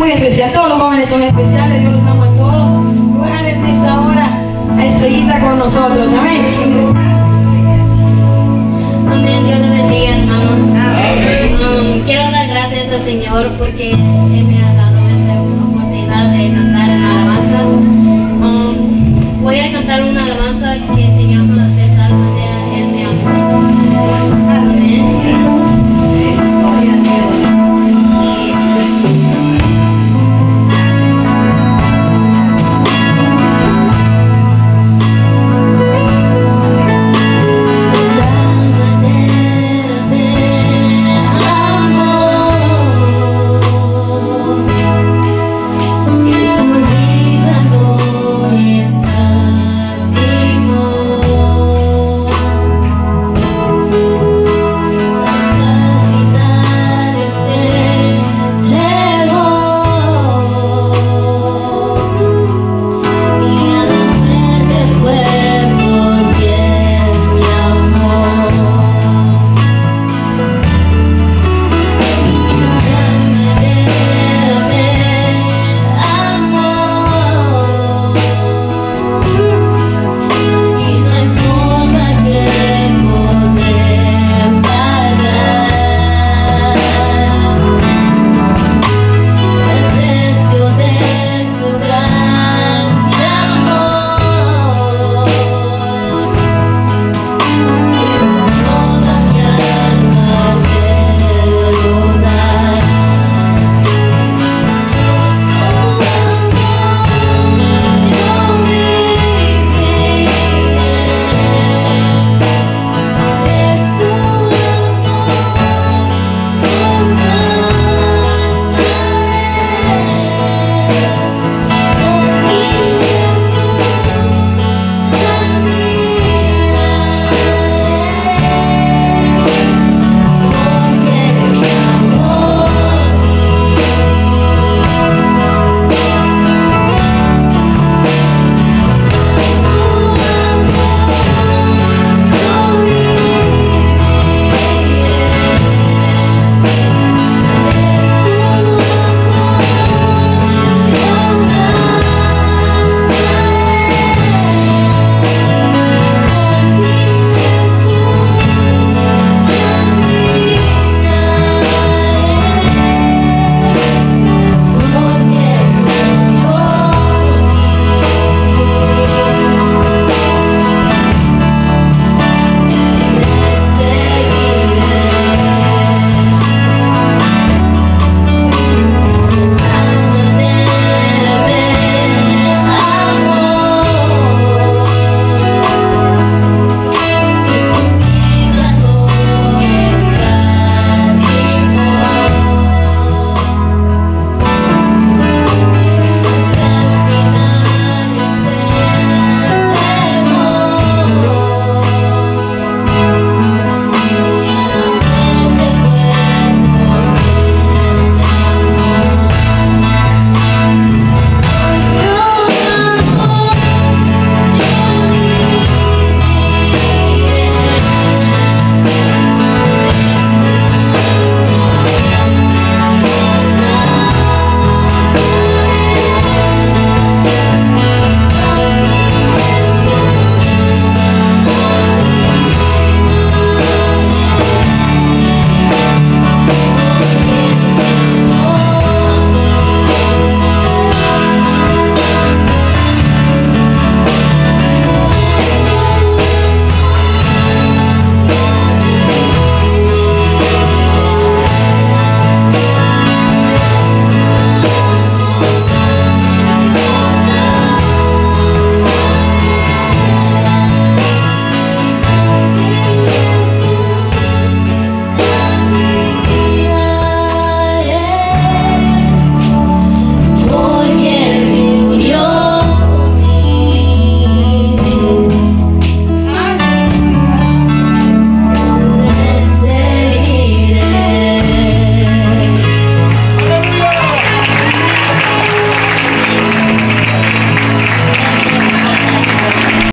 muy especial. Todos los jóvenes son especiales, Dios los ama a todos. Juegan en esta hora a Estrellita con nosotros. Amén. Amén, Dios le bendiga, hermanos. Um, quiero dar gracias al Señor porque